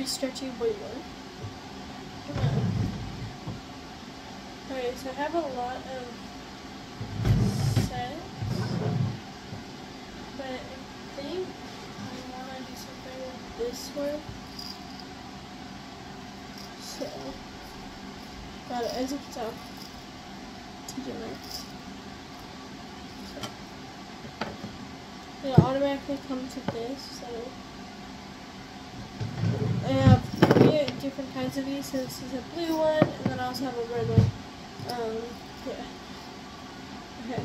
very stretchy white one. Alright, so I have a lot of sets, but I think I want to do something with this one. So, got it as it's out. TJ Maxx. So, it automatically comes with this, so I have three different kinds of these. So this is a blue one, and then I also have a red one. Um, yeah. Okay.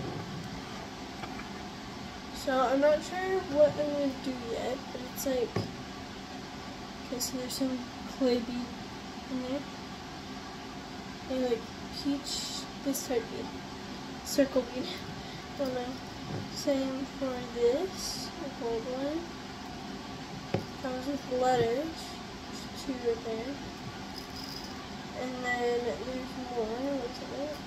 So I'm not sure what I'm gonna do yet, but it's like okay. So there's some clay bead in there. And like peach, this type bead, circle bead. Don't know. Same for this, the gold one. Comes with letters, two right there. And then there's more, what's it?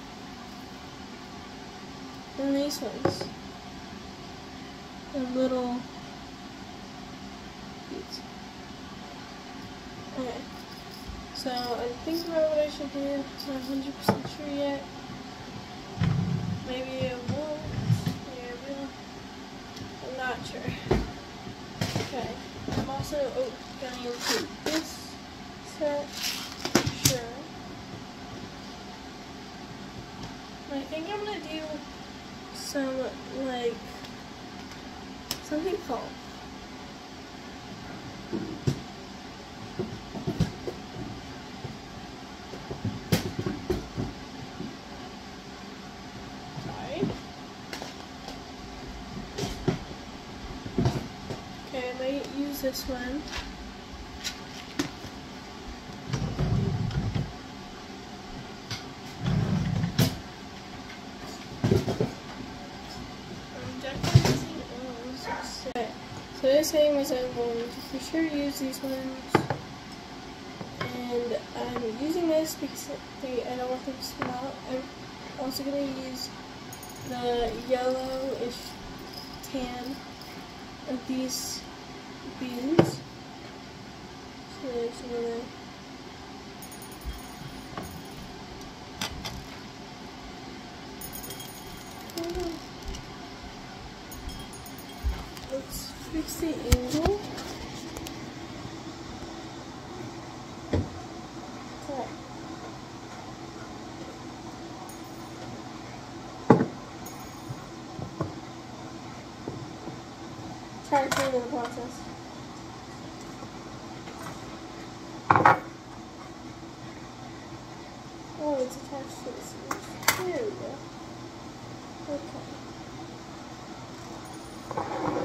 And these ones. The little beads. Okay. So I'm thinking about what I should do. I'm not 100% sure yet. Maybe I won't. Maybe I will. I'm not sure. Okay. I'm also oh, going into this set. Sure. I think I'm gonna do some like something. Sorry. Okay, I might use this one. I'm definitely using O's. So, so I'm going to for sure use these ones. And I'm using this because they, I don't want them to out. I'm also going to use the yellowish tan of these beans. So there's oh, the Angle. Okay. Try to clean the process. Oh, it's attached to the sleeve. There we go. Okay.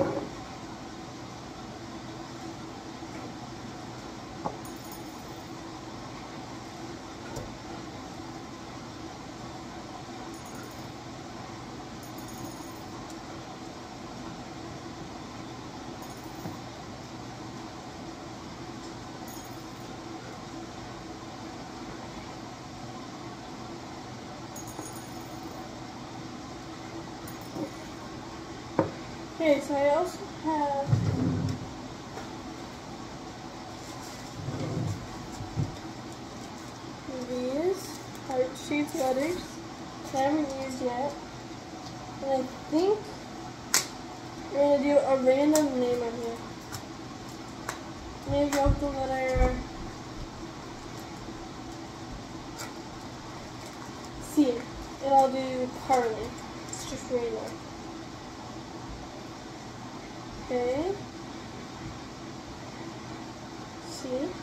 Okay, so I also have these heart-shaped letters that I haven't used yet. And I think we're gonna do a random name on here. Maybe off the letter C. And I'll do Carly. It's just random. Okay. C.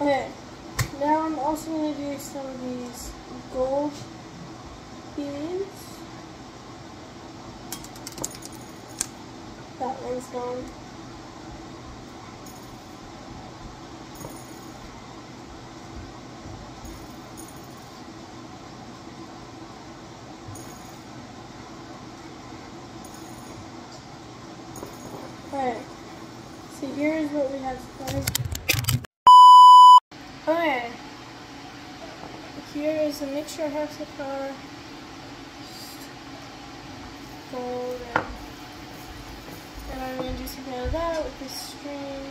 Okay, now I'm also going to do some of these gold beads. That one's gone. Alright, so here's what we have Okay, here is the mixture so far. Gold and, I'm going to do something of that with this string.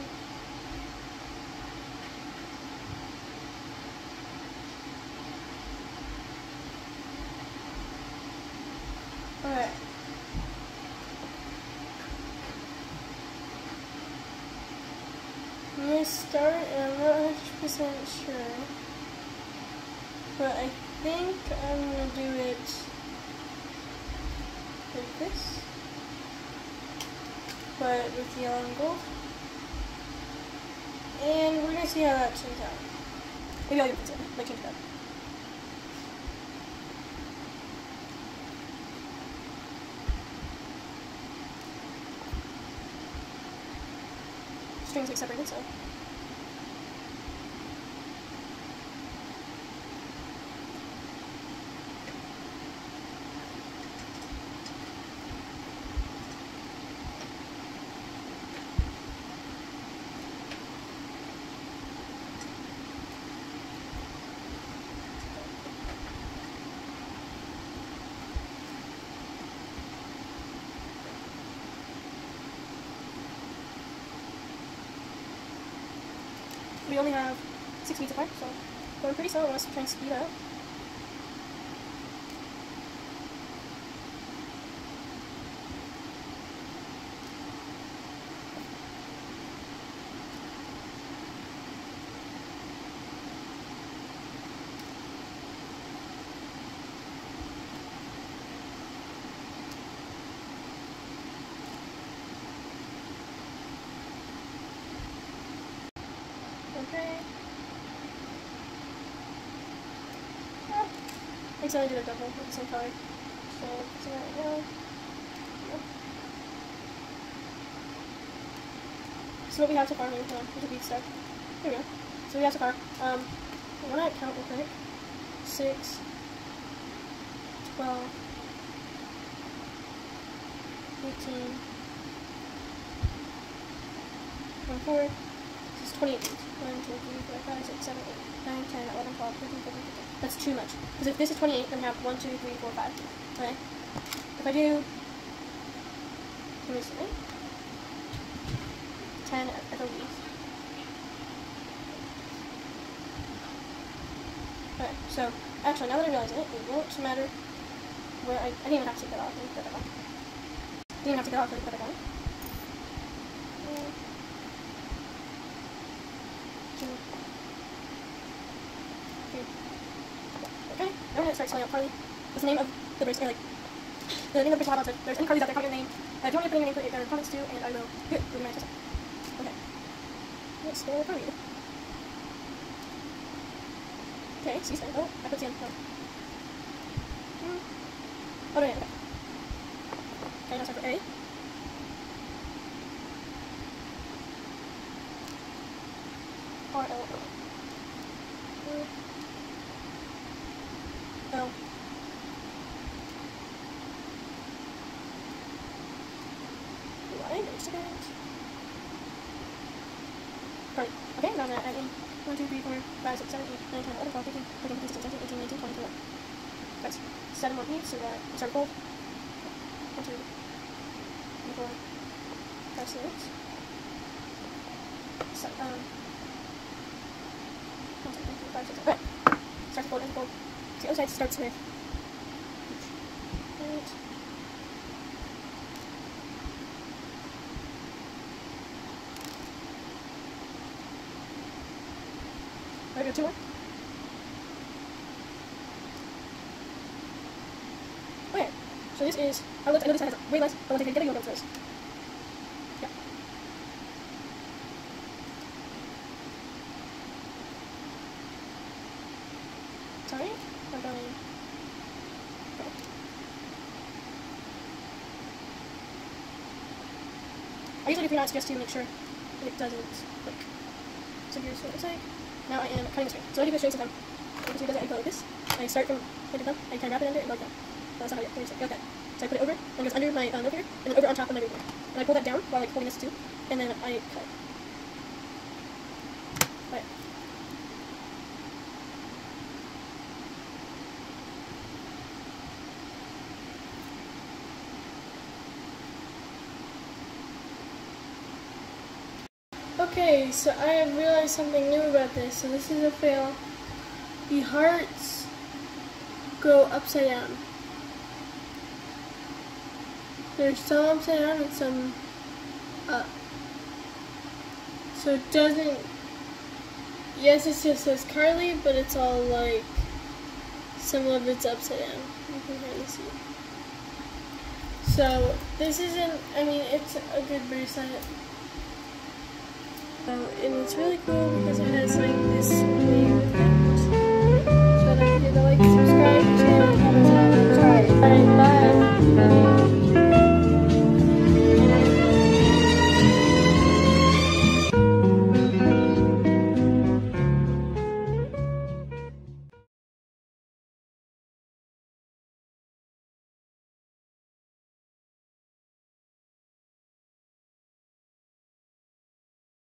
Alright. I'm going to start, I'm not 100% sure, but I think I'm going to do it like this, but with yellow and gold. And we're going to see how that turns out. Maybe I'll use it, like change it up. strings like separated, so. We only have six beats apart, so going pretty slow unless we try and speed up. Okay. Ah, I accidentally did a double with the same color. So, so right now. Yeah. So what we have so far, maybe, hold on, there's a beat stuck. Here we go. So we have so far, um, I want to count real quick. 6, 12, 18, 24, this is 28 beats. 1, 2, 3, 4, 5, 6, 7, 8, 9, 10, 11, 12, 13, 14, 15. That's too much. Because if this is 28, then we have 1, 2, 3, 4, 5. Okay? If I do... See. 10 at the least. Okay, so, actually, now that I realize it, it won't matter where I... I didn't even have to that off. Me put that on. Didn't have to that off. Me put that on. Gonna spelling out Carly. What's the name of the bracelet? Like, the name of the bracelet If there's any Carlys out there, comment your name. Uh, if you want me to put your name, put it in the comments too, and I will do it my sister. Okay. Let's spell Carly. Okay, C stand. Oh, I put in. No. Hmm. Oh, no, yeah, okay. Okay, now start for A. A second. Right. Okay, now I'm gonna add in 1, 2, 3, 4, 5, 6, 7, 8, 9, 10, 11, 12, 13, 14, 15, 16, 17, 18, 19, 20, 21. That's 7 more beats, so that we start gold. 1, 2, 3, 4, 5, 6. So, um, 1, 2, 3, 4, 5, 6, 7. Okay. Starts gold, ends gold. The other starts eight. I go two more. Okay, so this is, I, looked, I know this has way less, but once I get it, you'll go this. Knots just to make sure it doesn't like. So here's what it looks like. Now I am cutting the string. So I do the string sometimes. Because it doesn't I go like this. I start from to thumb. I kind of wrap it under and like that. That's how I get it. Okay. So I put it over, and it goes under my uh, finger, and then over on top of my finger. And I pull that down while like holding this too, and then I cut. Okay, so I have realized something new about this. So this is a fail. The hearts go upside down. There's some upside down and some up. So it doesn't, yes it just says Carly, but it's all like, some of it's upside down. You can kind of see. So this isn't, I mean, it's a good bracelet. Uh, and it's really cool because it has like this with it. So I'd like to like, subscribe to